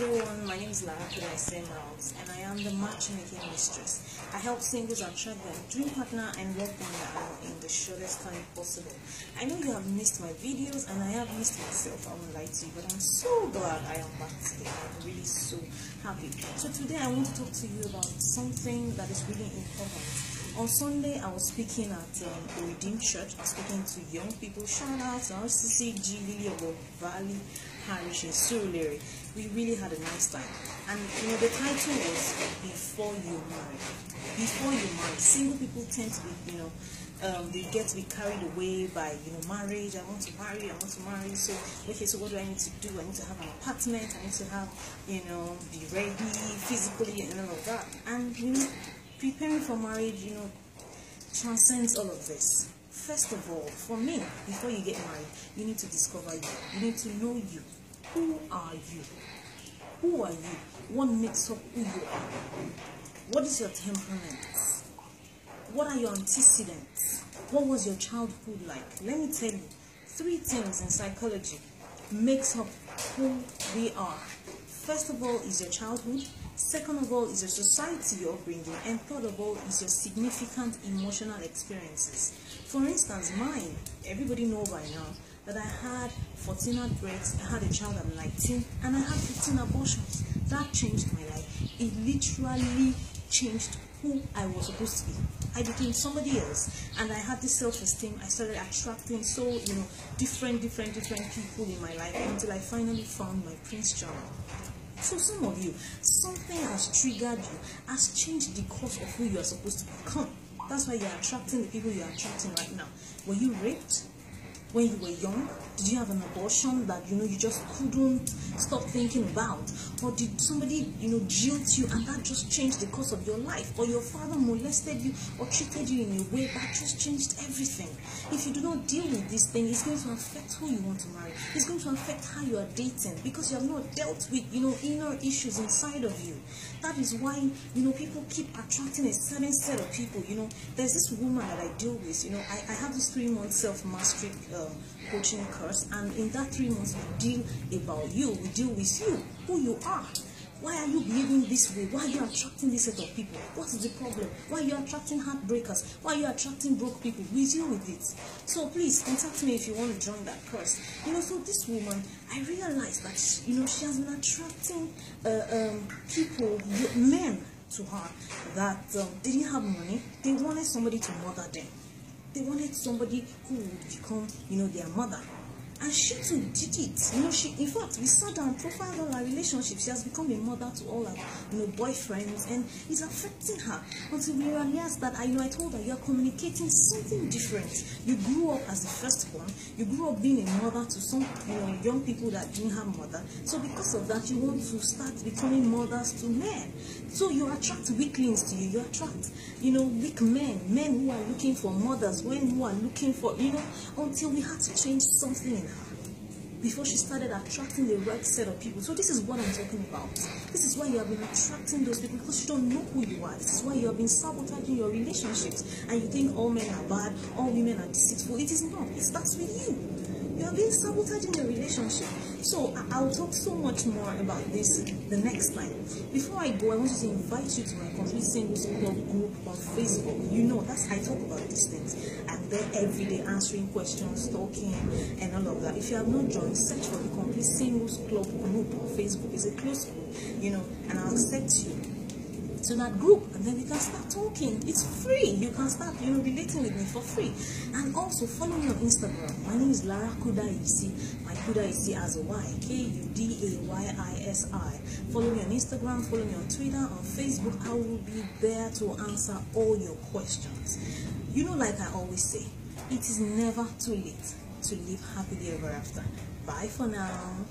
everyone, my name is Lara Kudayisi Emeralds and I am the matchmaking mistress. I help singles attract their dream partner and work them down in the shortest time possible. I know you have missed my videos and I have missed myself, I won't lie to you, but I'm so glad I am back today. I'm really so happy. So today I want to talk to you about something that is really important. On Sunday, I was speaking at um, Redeemed Church, speaking to young people. Shout out to Lily of the Valley Parish in Surulere. We really had a nice time. And you know, the title was Before You Marry. Before you marry, single people tend to be, you know, um, they get to be carried away by you know marriage. I want to marry. I want to marry. So okay, so what do I need to do? I need to have an apartment. I need to have you know be ready physically and all of that. And you know preparing for marriage, you know, transcends all of this. First of all, for me, before you get married, you need to discover you. You need to know you. Who are you? Who are you? What makes up who you are? What is your temperament? What are your antecedents? What was your childhood like? Let me tell you, three things in psychology makes up who we are. First of all is your childhood, Second of all is your society you're bringing, and third of all is your significant emotional experiences. For instance, mine, everybody know by now that I had 14 outbreaks, I had a child at 19, and I had 15 abortions. That changed my life. It literally changed who I was supposed to be. I became somebody else, and I had this self-esteem. I started attracting so you know different, different, different people in my life until I finally found my Prince Charming. So some of you, something has triggered you, has changed the course of who you are supposed to become. That's why you're attracting the people you're attracting right now. Were you raped? When you were young? Did you have an abortion that you know you just couldn't stop thinking about? Or did somebody you know jilt you and that just changed the course of your life? Or your father molested you or treated you in a way that just changed everything? If you do not deal with this thing, it's going to affect who you want to marry. It's going to affect how you are dating because you have not dealt with you know inner issues inside of you. That is why you know people keep attracting a certain set of people. You know, there's this woman that I deal with. You know, I, I have this three month self mastery. Uh, um, coaching course and in that three months we deal about you we deal with you who you are. Why are you behaving this way? Why are you attracting this set of people? What is the problem? Why are you attracting heartbreakers? Why are you attracting broke people? We deal with it. So please contact me if you want to join that course. You know so this woman i realized that she, you know she has been attracting uh, um, people men to her that um, didn't have money. They wanted somebody to mother them they wanted somebody who would become, you know, their mother. And she too did it. You know, she in fact we sat down, profiled all her relationships. She has become a mother to all her, you know, boyfriends, and it's affecting her. Until we realized that I you know I told her you are communicating something different. You grew up as the firstborn, you grew up being a mother to some you know young people that didn't have mother. So because of that, you want to start becoming mothers to men. So you attract weaklings to you, you attract, you know, weak men, men who are looking for mothers, men who are looking for, you know, until we had to change something in before she started attracting the right set of people. So this is what I'm talking about. This is why you have been attracting those people because you don't know who you are. This is why you have been sabotaging your relationships and you think all men are bad, all women are deceitful. It is not. It starts with you. You are being sabotaging your relationship. So I will talk so much more about this the next time. Before I go, I want to invite you to my complete singles club group on Facebook. You know that's I talk about these things. I'm there every day answering questions, talking, and all of that. If you have not joined, search for the complete singles club group on Facebook. It's a closed group, you know, and I'll accept you to that group and then we can start talking. It's free. You can start you know relating with me for free. And also follow me on instagram. My name is lara kudayisi. My kudayisi as a y k-u-d-a-y-i-s-i follow me on instagram follow me on twitter on facebook. I will be there to answer all your questions. You know like i always say it is never too late to live happily ever after. Bye for now